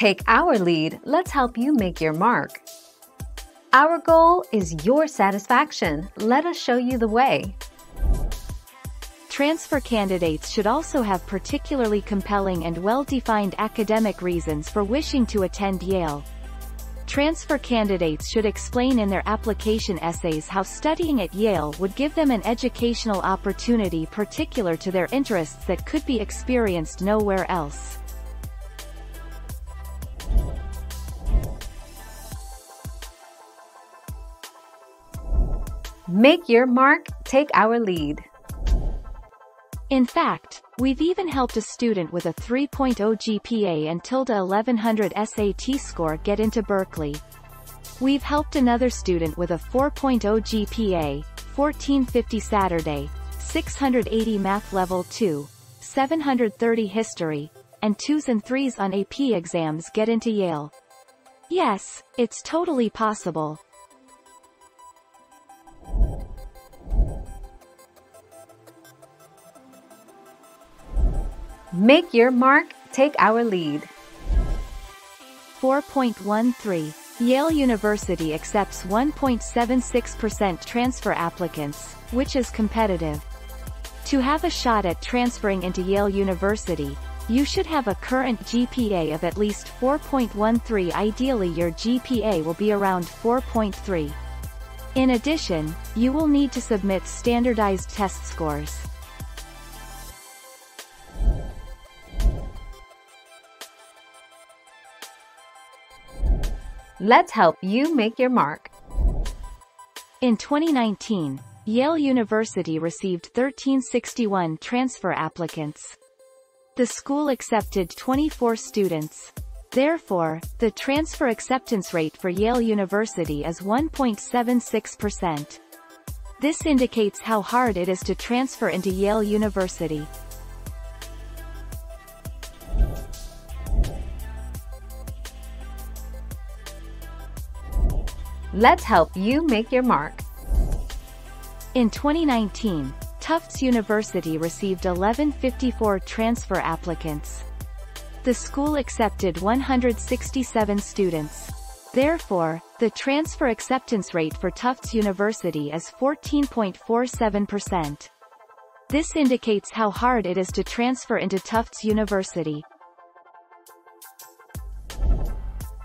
Take our lead, let's help you make your mark. Our goal is your satisfaction. Let us show you the way. Transfer candidates should also have particularly compelling and well-defined academic reasons for wishing to attend Yale. Transfer candidates should explain in their application essays how studying at Yale would give them an educational opportunity particular to their interests that could be experienced nowhere else. Make your mark, take our lead. In fact, we've even helped a student with a 3.0 GPA and tilde 1100 SAT score get into Berkeley. We've helped another student with a 4.0 GPA, 1450 Saturday, 680 Math Level 2, 730 History, and 2s and 3s on AP exams get into Yale. Yes, it's totally possible. Make your mark, take our lead. 4.13 Yale University accepts 1.76% transfer applicants, which is competitive. To have a shot at transferring into Yale University, you should have a current GPA of at least 4.13 ideally your GPA will be around 4.3. In addition, you will need to submit standardized test scores. Let's help you make your mark. In 2019, Yale University received 1361 transfer applicants. The school accepted 24 students. Therefore, the transfer acceptance rate for Yale University is 1.76%. This indicates how hard it is to transfer into Yale University. Let's help you make your mark. In 2019, Tufts University received 1154 transfer applicants. The school accepted 167 students. Therefore, the transfer acceptance rate for Tufts University is 14.47%. This indicates how hard it is to transfer into Tufts University.